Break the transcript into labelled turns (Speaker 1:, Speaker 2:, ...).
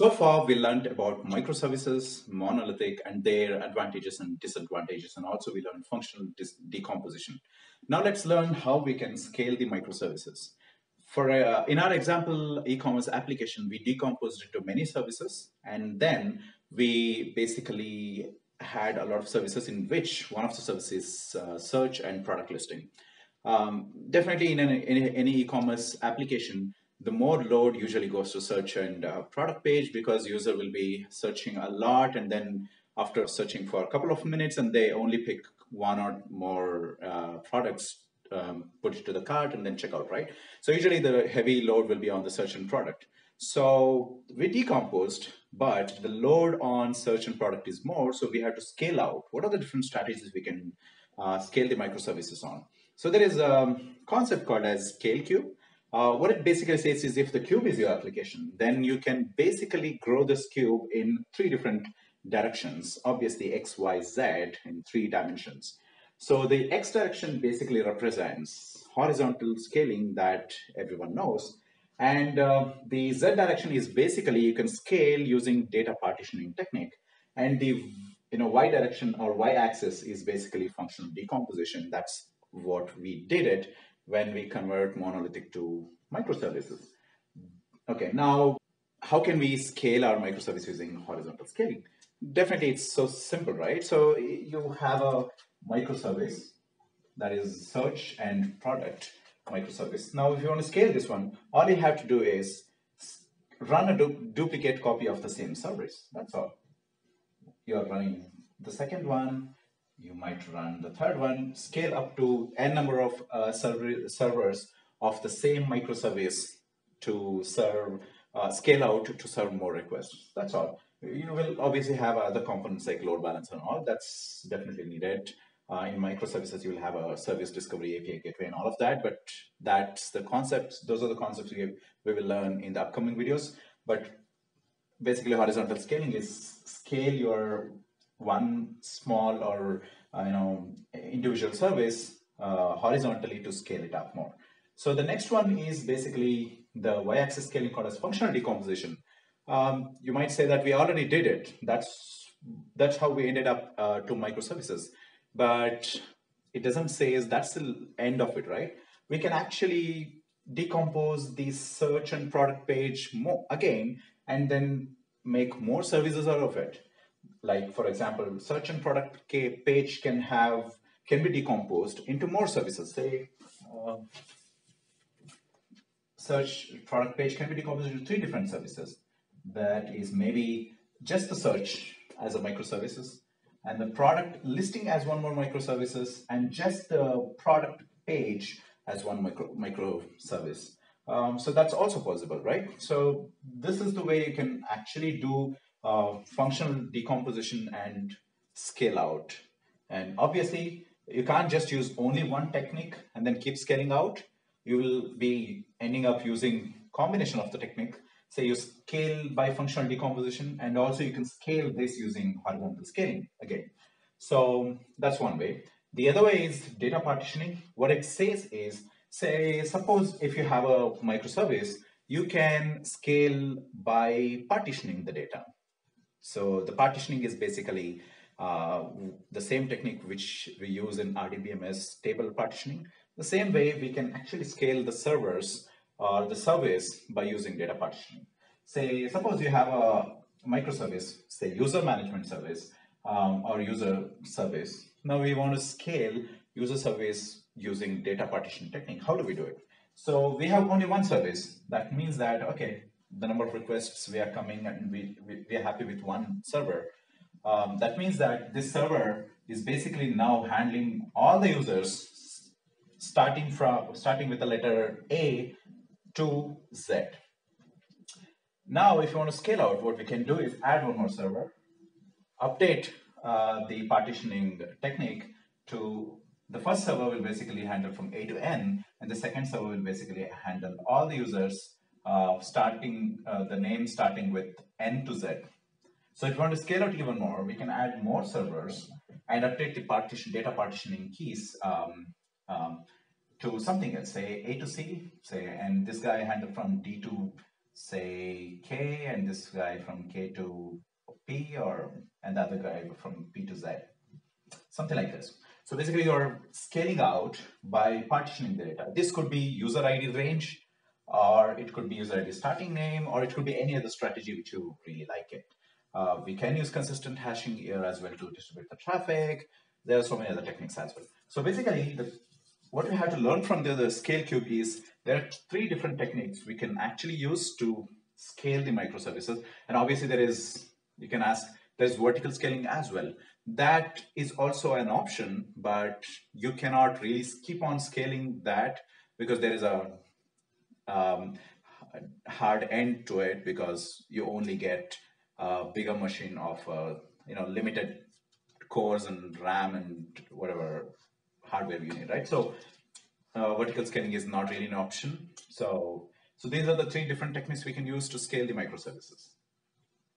Speaker 1: So far, we learned about microservices, monolithic, and their advantages and disadvantages, and also we learned functional decomposition. Now let's learn how we can scale the microservices. For uh, in our example e-commerce application, we decomposed it to many services, and then we basically had a lot of services in which one of the services uh, search and product listing. Um, definitely in, an, in any e-commerce application, the more load usually goes to search and uh, product page because user will be searching a lot and then after searching for a couple of minutes and they only pick one or more uh, products um, put it to the cart and then check out right? So usually the heavy load will be on the search and product. So we decomposed but the load on search and product is more so we have to scale out. What are the different strategies we can uh, scale the microservices on? So there is a concept called as scale cube uh, what it basically says is if the cube is your application, then you can basically grow this cube in three different directions, obviously x, y, z in three dimensions. So the x direction basically represents horizontal scaling that everyone knows. And uh, the z direction is basically you can scale using data partitioning technique. And the you know y direction or y axis is basically functional decomposition. That's what we did it when we convert monolithic to microservices. Okay, now how can we scale our microservice using horizontal scaling? Definitely it's so simple, right? So you have a microservice that is search and product microservice. Now, if you want to scale this one, all you have to do is run a du duplicate copy of the same service. That's all. You're running the second one, you might run the third one, scale up to n number of uh, server, servers of the same microservice to serve, uh, scale out to serve more requests. That's all. You will obviously have other components like load balancer and all. That's definitely needed. Uh, in microservices, you will have a service discovery API gateway and all of that, but that's the concepts. Those are the concepts we, we will learn in the upcoming videos. But basically horizontal scaling is scale your one small or you know individual service uh, horizontally to scale it up more. So the next one is basically the y-axis scaling called as functional decomposition. Um, you might say that we already did it. That's that's how we ended up uh, to microservices, but it doesn't say is that's the end of it, right? We can actually decompose the search and product page more again, and then make more services out of it like for example, search and product page can have can be decomposed into more services. Say uh, search product page can be decomposed into three different services. That is maybe just the search as a microservices and the product listing as one more microservices and just the product page as one micro microservice. Um, so that's also possible, right? So this is the way you can actually do uh, functional decomposition and scale out. And obviously, you can't just use only one technique and then keep scaling out. You will be ending up using combination of the technique. Say you scale by functional decomposition, and also you can scale this using horizontal scaling again. So that's one way. The other way is data partitioning. What it says is, say, suppose if you have a microservice, you can scale by partitioning the data. So the partitioning is basically uh, the same technique which we use in RDBMS table partitioning. The same way we can actually scale the servers or the service by using data partitioning. Say, suppose you have a microservice, say user management service um, or user service. Now we want to scale user service using data partition technique. How do we do it? So we have only one service. That means that, okay, the number of requests we are coming and we, we, we are happy with one server. Um, that means that this server is basically now handling all the users starting from starting with the letter A to Z. Now, if you want to scale out, what we can do is add one more server, update uh, the partitioning technique to the first server will basically handle from A to N, and the second server will basically handle all the users uh, starting uh, the name starting with N to Z. So if you want to scale out even more, we can add more servers and update the partition data partitioning keys um, um, to something else, say A to C, say, and this guy handle from D to say K and this guy from K to P or and the other guy from P to Z. Something like this. So basically you're scaling out by partitioning the data. This could be user ID range, or it could be user ID starting name, or it could be any other strategy which you really like it. Uh, we can use consistent hashing here as well to distribute the traffic. There are so many other techniques as well. So basically, the, what we have to learn from the, the scale cube is there are three different techniques we can actually use to scale the microservices. And obviously there is, you can ask, there's vertical scaling as well. That is also an option, but you cannot really keep on scaling that because there is a um, hard end to it because you only get a bigger machine of uh, you know limited cores and RAM and whatever hardware you need, right? So uh, vertical scaling is not really an option. So, so these are the three different techniques we can use to scale the microservices.